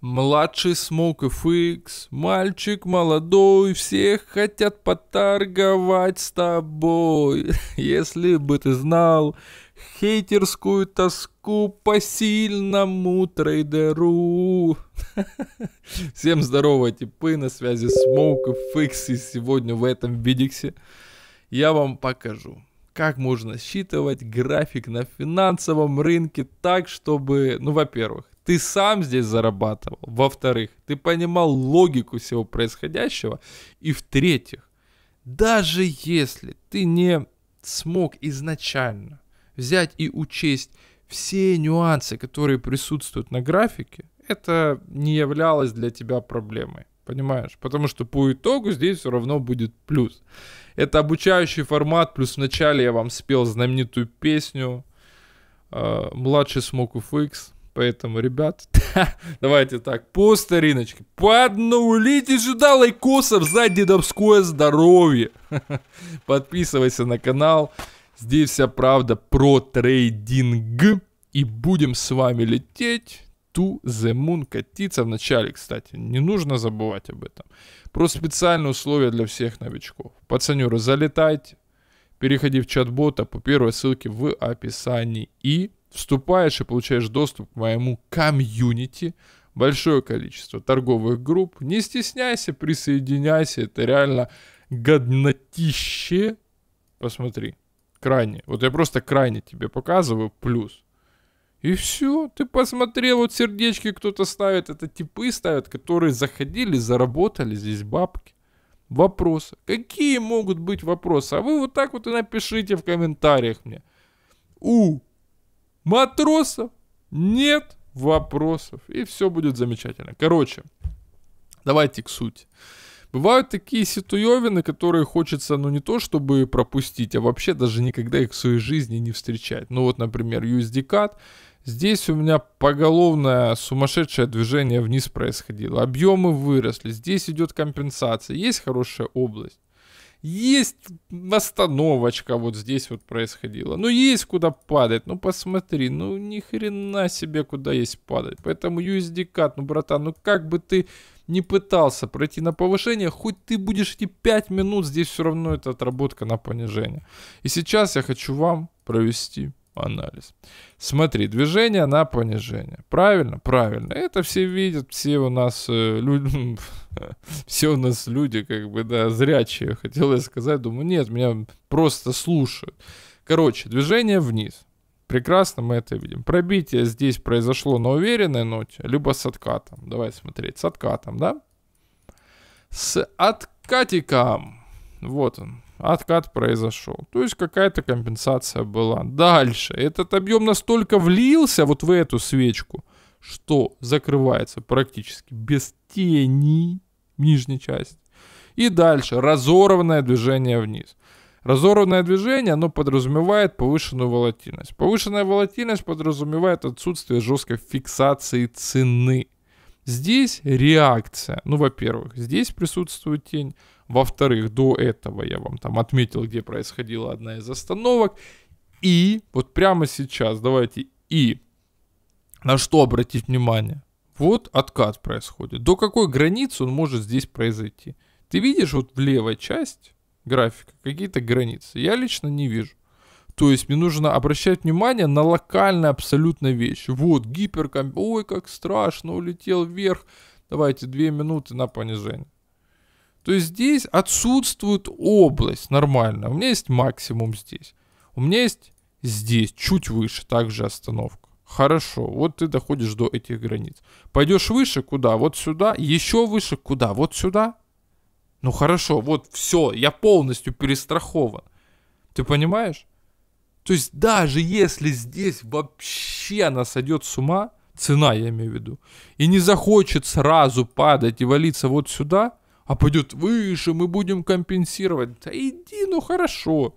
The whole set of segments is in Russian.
Младший Smoke FX, мальчик молодой, всех хотят поторговать с тобой. Если бы ты знал хейтерскую тоску по сильному трейдеру. Всем здорово, типы, на связи Smoke FX, и сегодня в этом видиксе я вам покажу, как можно считывать график на финансовом рынке так, чтобы, ну, во-первых, ты сам здесь зарабатывал. Во-вторых, ты понимал логику всего происходящего. И в-третьих, даже если ты не смог изначально взять и учесть все нюансы, которые присутствуют на графике, это не являлось для тебя проблемой. Понимаешь? Потому что по итогу здесь все равно будет плюс. Это обучающий формат, плюс вначале я вам спел знаменитую песню э, «Младший Smoke FX», Поэтому, ребят, давайте так, по стариночке. Поднулите сюда лайкосов за дедовское здоровье. Подписывайся на канал. Здесь вся правда про трейдинг. И будем с вами лететь to the moon, катиться в начале, кстати. Не нужно забывать об этом. Про специальные условия для всех новичков. Пацанюры, залетайте. Переходи в чат-бота по первой ссылке в описании. И вступаешь и получаешь доступ к моему комьюнити, большое количество торговых групп. Не стесняйся, присоединяйся, это реально годнотище. Посмотри, крайне. Вот я просто крайне тебе показываю, плюс. И все, ты посмотрел, вот сердечки кто-то ставит, это типы ставят, которые заходили, заработали здесь бабки. Вопросы. Какие могут быть вопросы? А вы вот так вот и напишите в комментариях мне. У Матросов нет вопросов. И все будет замечательно. Короче, давайте к сути. Бывают такие ситуевины, которые хочется, ну не то чтобы пропустить, а вообще даже никогда их в своей жизни не встречать. Ну вот, например, USD-CAD. Здесь у меня поголовное сумасшедшее движение вниз происходило. Объемы выросли. Здесь идет компенсация. Есть хорошая область. Есть остановочка вот здесь вот происходила. Ну, есть куда падать. Ну, посмотри. Ну, ни хрена себе, куда есть падать. Поэтому USD CAD, ну, братан, ну, как бы ты не пытался пройти на повышение, хоть ты будешь эти 5 минут, здесь все равно это отработка на понижение. И сейчас я хочу вам провести анализ. Смотри, движение на понижение. Правильно? Правильно. Это все видят, все у нас э, люди, все у нас люди, как бы, да, зрячие, хотел я сказать. Думаю, нет, меня просто слушают. Короче, движение вниз. Прекрасно мы это видим. Пробитие здесь произошло на уверенной ноте, либо с откатом. Давай смотреть, с откатом, да? С откатиком. Вот он, откат произошел. То есть какая-то компенсация была. Дальше. Этот объем настолько влился вот в эту свечку, что закрывается практически без тени нижней части. И дальше разорванное движение вниз. Разорванное движение, оно подразумевает повышенную волатильность. Повышенная волатильность подразумевает отсутствие жесткой фиксации цены. Здесь реакция. Ну, во-первых, здесь присутствует тень. Во-вторых, до этого я вам там отметил, где происходила одна из остановок. И вот прямо сейчас давайте и на что обратить внимание. Вот откат происходит. До какой границы он может здесь произойти? Ты видишь вот в левой части графика какие-то границы? Я лично не вижу. То есть мне нужно обращать внимание на локальные абсолютно вещи. Вот гиперкомп... Ой, как страшно, улетел вверх. Давайте две минуты на понижение. То есть здесь отсутствует область нормально. У меня есть максимум здесь. У меня есть здесь, чуть выше, также остановка. Хорошо, вот ты доходишь до этих границ. Пойдешь выше, куда? Вот сюда. Еще выше, куда? Вот сюда. Ну хорошо, вот все, я полностью перестрахован. Ты понимаешь? То есть даже если здесь вообще она сойдет с ума, цена я имею в виду, и не захочет сразу падать и валиться вот сюда, а пойдет выше, мы будем компенсировать. Да иди, ну хорошо.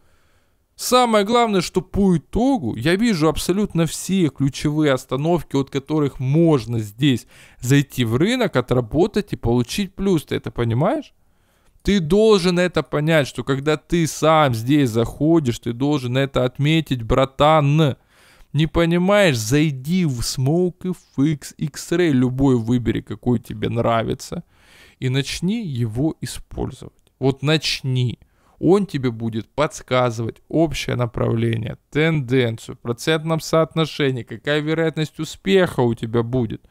Самое главное, что по итогу я вижу абсолютно все ключевые остановки, от которых можно здесь зайти в рынок, отработать и получить плюс. Ты это понимаешь? Ты должен это понять, что когда ты сам здесь заходишь, ты должен это отметить, братан. Не понимаешь, зайди в Smoke FX X-Ray, любой выбери, какой тебе нравится, и начни его использовать. Вот начни. Он тебе будет подсказывать общее направление, тенденцию, процентном соотношении, какая вероятность успеха у тебя будет.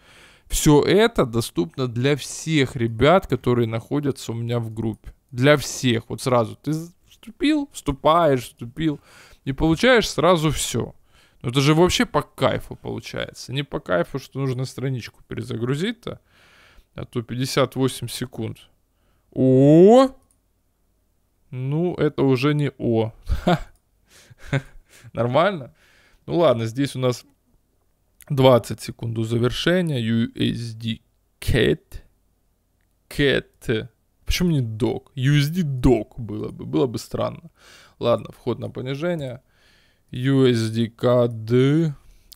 Все это доступно для всех ребят, которые находятся у меня в группе. Для всех. Вот сразу ты вступил, вступаешь, вступил и получаешь сразу все. Ну это же вообще по кайфу получается. Не по кайфу, что нужно страничку перезагрузить-то, а то 58 секунд. О! Ну, это уже не О. Нормально? Ну ладно, здесь у нас 20 секунд до завершения. USD CAT. CAT. Почему не DOC? USD DOC было бы. Было бы странно. Ладно, вход на понижение. USD CAD.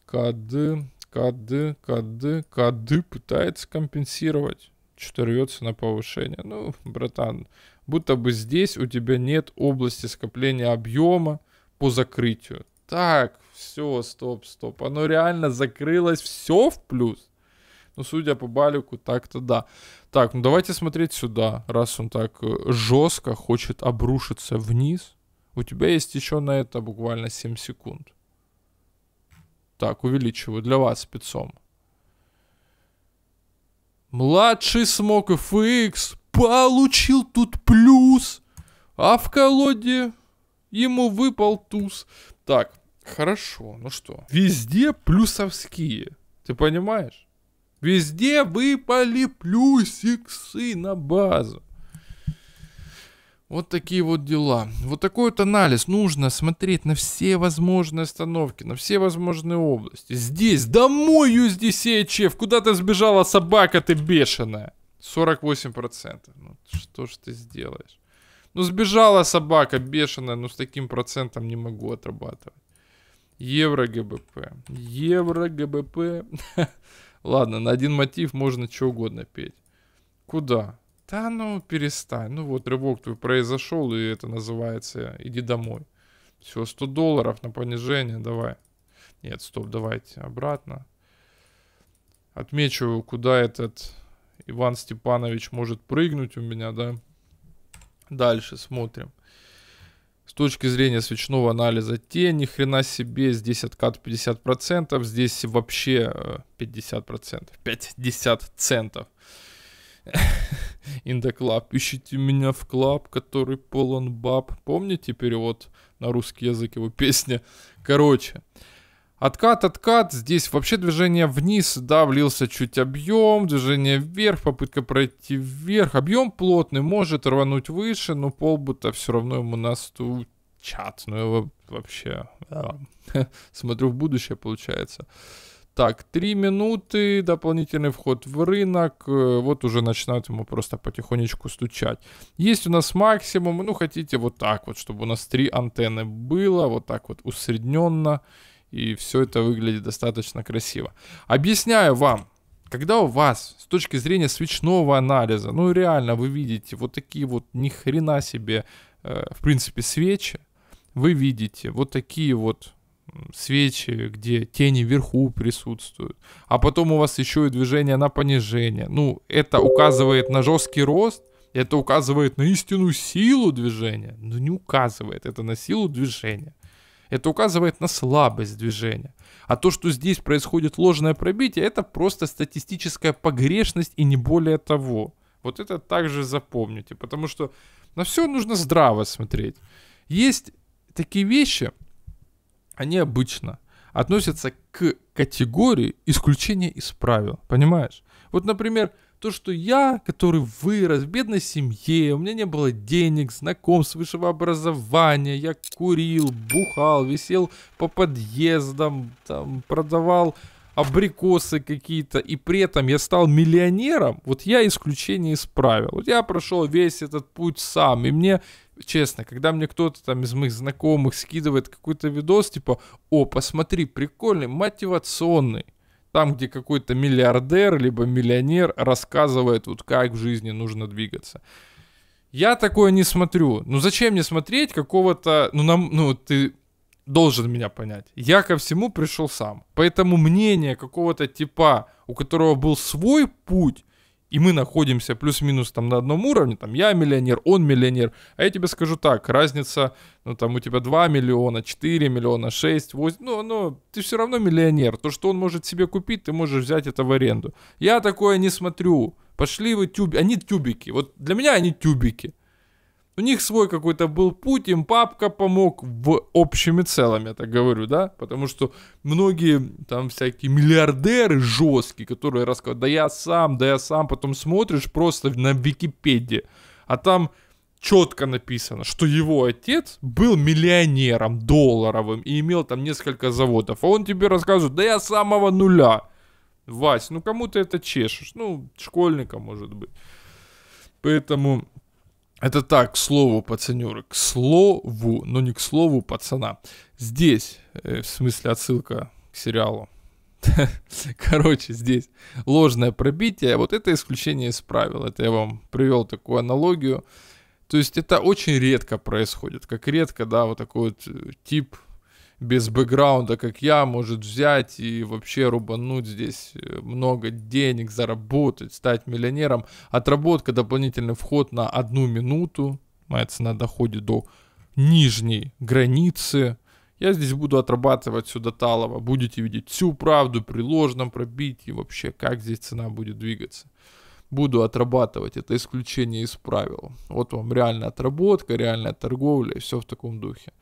CAD. CAD. CAD. CAD пытается компенсировать. Что-то рвется на повышение. Ну, братан, будто бы здесь у тебя нет области скопления объема по закрытию. Так, все, стоп, стоп. Оно реально закрылось все в плюс. Ну, судя по балику, так-то да. Так, ну давайте смотреть сюда. Раз он так э, жестко хочет обрушиться вниз, у тебя есть еще на это буквально 7 секунд. Так, увеличиваю для вас спецом. Младший смог FX получил тут плюс, а в колоде ему выпал туз. Так, хорошо, ну что, везде плюсовские, ты понимаешь? Везде выпали плюсиксы на базу. Вот такие вот дела. Вот такой вот анализ. Нужно смотреть на все возможные остановки, на все возможные области. Здесь, домой USD CHF, куда ты сбежала, собака ты бешеная? 48%. Ну, что ж ты сделаешь? Ну, сбежала собака бешеная, но с таким процентом не могу отрабатывать. Евро ГБП. Евро ГБП. Ладно, на один мотив можно что угодно петь. Куда? Да ну, перестань. Ну вот, рывок твой произошел, и это называется «иди домой». Все, 100 долларов на понижение, давай. Нет, стоп, давайте обратно. Отмечу, куда этот Иван Степанович может прыгнуть у меня, да. Дальше смотрим. С точки зрения свечного анализа те, ни хрена себе, здесь откат 50%, здесь вообще 50%, э, 50 центов. In the club. Ищите меня в клаб, который полон баб. Помните перевод на русский язык его песни? Короче, Откат, откат, здесь вообще движение вниз, да, влился чуть объем, движение вверх, попытка пройти вверх. Объем плотный, может рвануть выше, но полбута все равно ему настучат. Ну его вообще, да. смотрю в будущее получается. Так, три минуты, дополнительный вход в рынок, э, вот уже начинают ему просто потихонечку стучать. Есть у нас максимум, ну хотите вот так вот, чтобы у нас три антенны было, вот так вот усредненно и все это выглядит достаточно красиво. Объясняю вам, когда у вас с точки зрения свечного анализа, ну реально вы видите вот такие вот ни хрена себе, э, в принципе, свечи, вы видите вот такие вот свечи, где тени вверху присутствуют, а потом у вас еще и движение на понижение. Ну, это указывает на жесткий рост, это указывает на истинную силу движения, но не указывает это на силу движения. Это указывает на слабость движения. А то, что здесь происходит ложное пробитие, это просто статистическая погрешность и не более того. Вот это также запомните, потому что на все нужно здраво смотреть. Есть такие вещи, они обычно относятся к категории исключения из правил, понимаешь? Вот, например, то, что я, который вырос в бедной семье, у меня не было денег, знакомств, высшего образования, я курил, бухал, висел по подъездам, там, продавал абрикосы какие-то, и при этом я стал миллионером, вот я исключение из правил. Вот я прошел весь этот путь сам, и мне, честно, когда мне кто-то там из моих знакомых скидывает какой-то видос, типа, о, посмотри, прикольный, мотивационный, там, где какой-то миллиардер либо миллионер рассказывает, вот как в жизни нужно двигаться. Я такое не смотрю. Ну зачем мне смотреть какого-то, ну нам, ну ты должен меня понять. Я ко всему пришел сам. Поэтому мнение какого-то типа, у которого был свой путь, и мы находимся плюс-минус там на одном уровне, там я миллионер, он миллионер, а я тебе скажу так, разница, ну там у тебя 2 миллиона, 4 миллиона, 6, 8, ну, ну ты все равно миллионер, то, что он может себе купить, ты можешь взять это в аренду. Я такое не смотрю, пошли вы тюбики, они тюбики, вот для меня они тюбики. У них свой какой-то был путь, им папка помог в общими целом, я так говорю, да? Потому что многие там всякие миллиардеры жесткие, которые рассказывают, да я сам, да я сам, потом смотришь просто на Википедии, а там четко написано, что его отец был миллионером долларовым и имел там несколько заводов, а он тебе рассказывает, да я с самого нуля. Вась, ну кому ты это чешешь? Ну, школьника, может быть. Поэтому это так, к слову, пацанюры, к слову, но не к слову пацана. Здесь, э, в смысле отсылка к сериалу. Короче, здесь ложное пробитие, вот это исключение из правил. Это я вам привел такую аналогию. То есть это очень редко происходит, как редко, да, вот такой вот э, тип без бэкграунда, как я, может взять и вообще рубануть здесь э, много денег, заработать, стать миллионером. Отработка, дополнительный вход на одну минуту. Моя цена доходит до нижней границы. Я здесь буду отрабатывать все до талого. Будете видеть всю правду при ложном пробитии, вообще, как здесь цена будет двигаться. Буду отрабатывать это исключение из правил. Вот вам реальная отработка, реальная торговля и все в таком духе.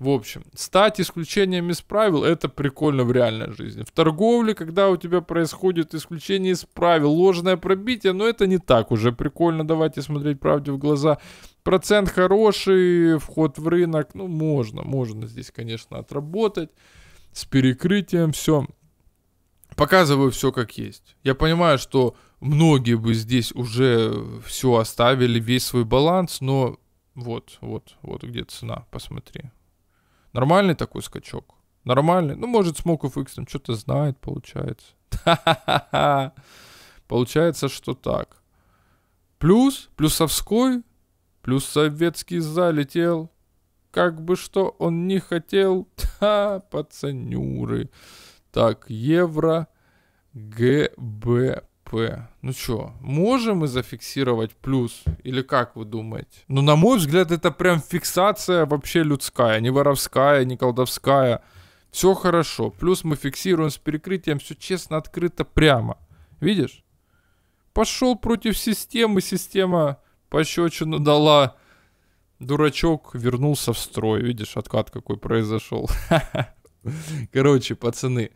В общем, стать исключением из правил это прикольно в реальной жизни. В торговле, когда у тебя происходит исключение из правил, ложное пробитие, но это не так уже прикольно. Давайте смотреть правде в глаза. Процент хороший, вход в рынок, ну можно, можно здесь, конечно, отработать с перекрытием, все. Показываю все как есть. Я понимаю, что многие бы здесь уже все оставили, весь свой баланс, но вот, вот, вот где цена, посмотри. Нормальный такой скачок. Нормальный. Ну, может, of X там что-то знает, получается. Получается, что так. Плюс, плюсовской, плюс советский залетел. Как бы что он не хотел. Та, пацанюры. Так, евро, ГБ, Ну что, можем мы зафиксировать плюс? Или как вы думаете? Ну, на мой взгляд, это прям фиксация вообще людская, не воровская, не колдовская. Все хорошо. Плюс мы фиксируем с перекрытием, все честно, открыто, прямо. Видишь? Пошел против системы, система пощечину дала. Дурачок вернулся в строй. Видишь, откат какой произошел. Короче, пацаны,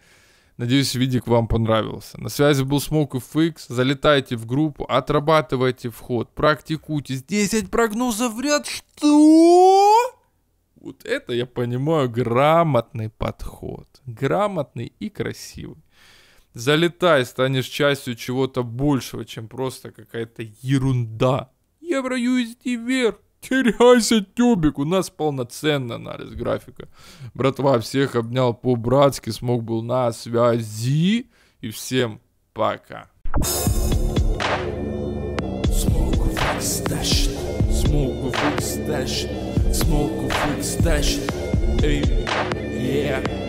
Надеюсь, видик вам понравился. На связи был Smoke FX. Залетайте в группу, отрабатывайте вход, практикуйтесь. 10 прогнозов в ряд. Что? Вот это, я понимаю, грамотный подход. Грамотный и красивый. Залетай, станешь частью чего-то большего, чем просто какая-то ерунда. Евро USD вверх. Теряйся, тюбик, у нас полноценный анализ графика. Братва, всех обнял по-братски, смог был на связи. И всем пока. Smoke with Smoke with Эй, yeah.